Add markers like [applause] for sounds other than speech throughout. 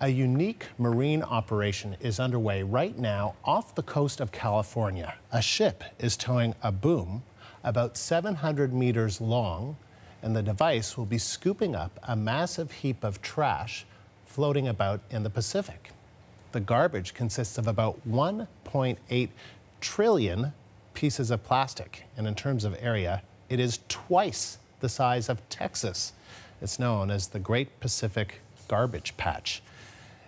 A unique marine operation is underway right now off the coast of California. A ship is towing a boom about 700 meters long, and the device will be scooping up a massive heap of trash floating about in the Pacific. The garbage consists of about 1.8 trillion pieces of plastic, and in terms of area, it is twice the size of Texas. It's known as the Great Pacific Garbage Patch.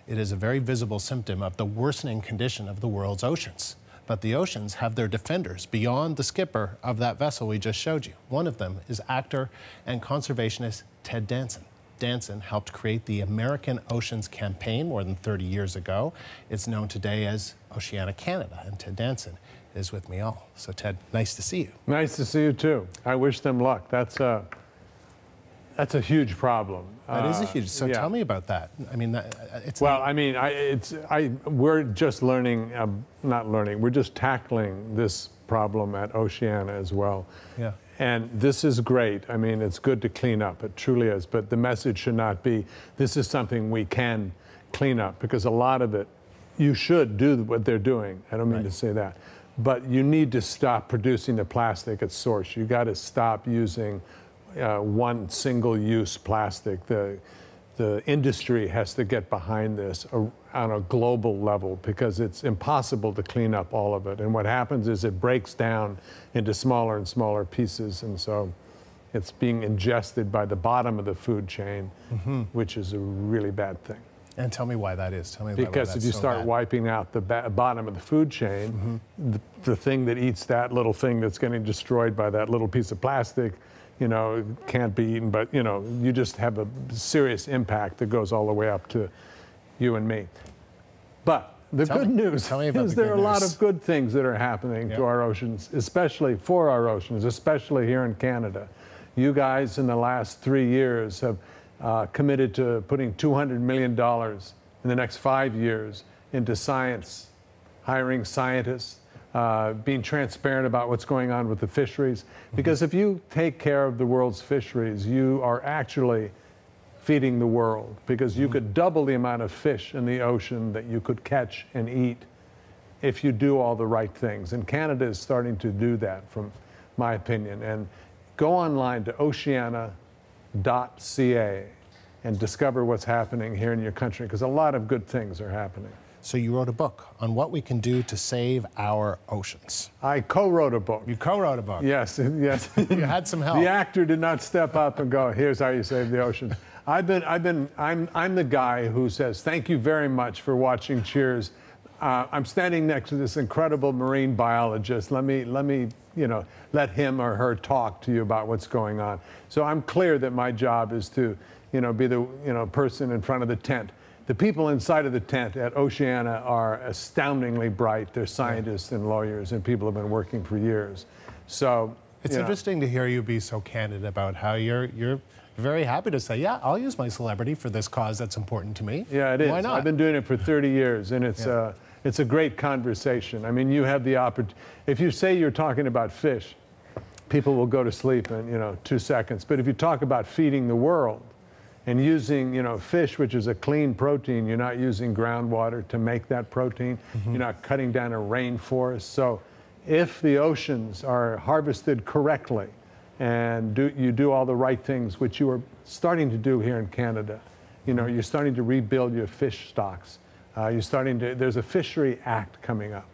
It is a very visible symptom of the worsening condition of the world's oceans. But the oceans have their defenders beyond the skipper of that vessel we just showed you. One of them is actor and conservationist Ted Danson. Danson helped create the American Oceans Campaign more than 30 years ago. It's known today as Oceana Canada, and Ted Danson is with me all. So, Ted, nice to see you. Nice to see you too. I wish them luck. That's a that's a huge problem. That is a huge. So yeah. tell me about that. I mean, that, it's Well, I mean, I, it's I we're just learning, uh, not learning. We're just tackling this problem at Oceana as well. Yeah. And this is great. I mean, it's good to clean up. It truly is. But the message should not be this is something we can clean up because a lot of it, you should do what they're doing. I don't mean Right. to say that. But you need to stop producing the plastic at source. You got to stop using uh, one single use plastic. The, the industry has to get behind this uh, on a global level because it's impossible to clean up all of it. And what happens is it breaks down into smaller and smaller pieces. And so it's being ingested by the bottom of the food chain, which is a really bad thing. and tell me why that is. Tell me why Because if you so start bad. wiping out the ba- bottom of the food chain, the, the thing that eats that little thing that's getting destroyed by that little piece of plastic, you know, can't be eaten. But you know, you just have a serious impact that goes all the way up to you and me. But the Tell good me- news tell me about is the there are a lot of good things that are happening Yep. to our oceans, especially for our oceans, especially here in Canada. You guys in the last three years have uh, committed to putting $200 million in the next five years into science, hiring scientists, uh, being transparent about what's going on with the fisheries. Because if you take care of the world's fisheries, you are actually feeding the world because you could double the amount of fish in the ocean that you could catch and eat if you do all the right things. And Canada is starting to do that, from my opinion. And go online to oceana.ca and discover what's happening here in your country because a lot of good things are happening. So you wrote a book on what we can do to save our oceans. I co wrote a book. You co-wrote a book. Yes, yes. [laughs] You had some help. The actor did not step up and go, "Here's how you save the ocean." I've been, I've been, I'm, I'm the guy who says, "Thank you very much for watching Cheers." Uh, I'm standing next to this incredible marine biologist. Let me, let me, you know, let him or her talk to you about what's going on. So I'm clear that my job is to, you know, be the, you know, person in front of the tent. The people inside of the tent at Oceana are astoundingly bright. They're scientists and lawyers, and people have been working for years. So It's you know, interesting to hear you be so candid about how you're you're very happy to say, yeah, I'll use my celebrity for this cause that's important to me. Yeah, it is. Why not? I've been doing it for 30 years, and it's Yeah. uh, it's a great conversation. I mean, you have the opportunity. If you say you're talking about fish, people will go to sleep in you know two seconds. But if you talk about feeding the world and using you know fish, which is a clean protein, you're not using groundwater to make that protein. Mm-hmm. You're not cutting down a rainforest. So, if the oceans are harvested correctly, and do, you do all the right things, which you are starting to do here in Canada. You know, you're starting to rebuild your fish stocks. Uh, you're starting to, there's a fishery act coming up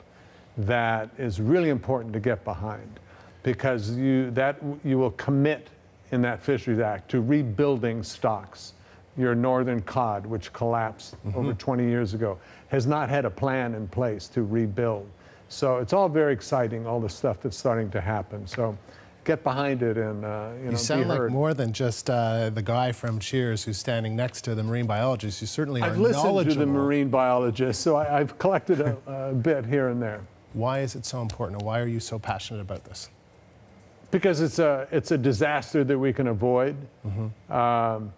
that is really important to get behind because you, that, you will commit in that fisheries act to rebuilding stocks. Your northern cod, which collapsed over 20 years ago, has not had a plan in place to rebuild. So it's all very exciting, all the stuff that's starting to happen. So get behind it and uh, you know, You sound like more than just uh, the guy from Cheers who's standing next to the marine biologist. You certainly are I've listened to the marine biologist, so I, I've collected a, a bit here and there. Why is it so important, and why are you so passionate about this? Because it's a, it's a disaster that we can avoid. Um,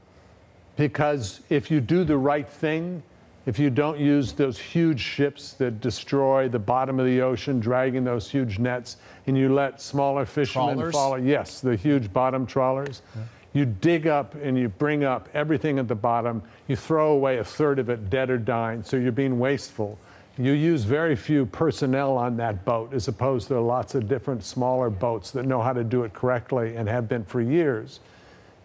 because if you do the right thing, if you don't use those huge ships that destroy the bottom of the ocean, dragging those huge nets, and you let smaller fishermen Trawlers? follow, yes, the huge bottom trawlers, You dig up and you bring up everything at the bottom. You throw away a third of it dead or dying, so you're being wasteful. You use very few personnel on that boat as opposed to lots of different smaller boats that know how to do it correctly and have been for years.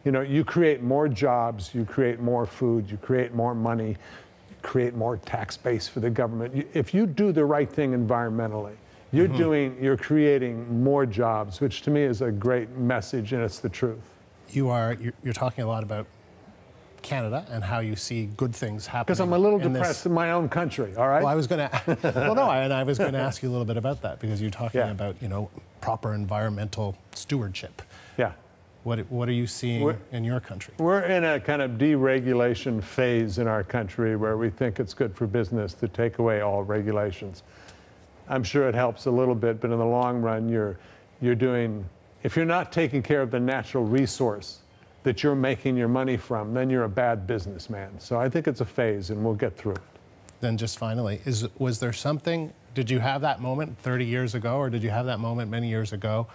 You know, you create more jobs, you create more food, you create more money, you create more tax base for the government. If you do the right thing environmentally, you're mm-hmm. doing, you're creating more jobs, which to me is a great message and it's the truth. You are you're, you're talking a lot about Canada and how you see good things happening. Because I'm a little in this- depressed in my own country, all right? Well, I was going [laughs] to. well, no, and I was going [laughs] to ask you a little bit about that because you're talking Yeah. about you know proper environmental stewardship. yeah. What what are you seeing We're- in your country? We're in a kind of deregulation phase in our country where we think it's good for business to take away all regulations. I'm sure it helps a little bit, but in the long run, you're, you're doing, if you're not taking care of the natural resource that you're making your money from, then you're a bad businessman. So I think it's a phase and we'll get through it. Then just finally, is was there something? Did you have that moment 30 years ago, or did you have that moment many years ago?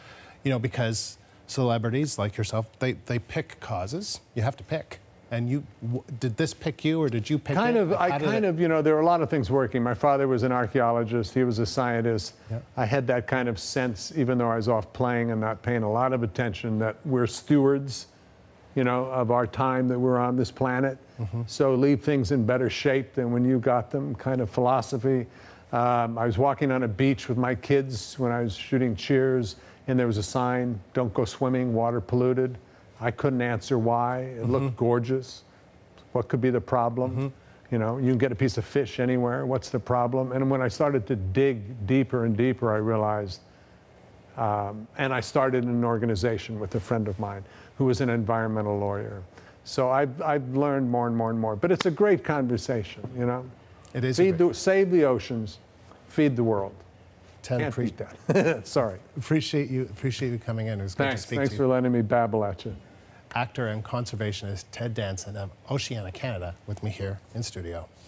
You know, because celebrities like yourself, they they pick causes. You have to pick. And you w- did this pick you, or did you pick kind it? of i kind it- of you know there are a lot of things working my father was an archaeologist he was a scientist i had that kind of sense even though i was off playing and not paying a lot of attention that we're stewards you know of our time that we're on this planet Mm-hmm. so leave things in better shape than when you got them kind of philosophy um, i was walking on a beach with my kids when i was shooting cheers and there was a sign don't go swimming water polluted i couldn't answer why it Mm-hmm. looked gorgeous what could be the problem? You know, you can get a piece of fish anywhere. What's the problem? And when I started to dig deeper and deeper, I realized, um, and I started an organization with a friend of mine who was an environmental lawyer. So I've, I've learned more and more and more. But it's a great conversation, you know. It is. Feed the, save the oceans, feed the world. Ted, Can't beat that. [laughs] Sorry. appreciate you. Appreciate you coming in. It was good Thanks. to speak Thanks to you. Thanks for letting me babble at you. Actor and conservationist Ted Danson of Oceana, Canada, with me here in studio.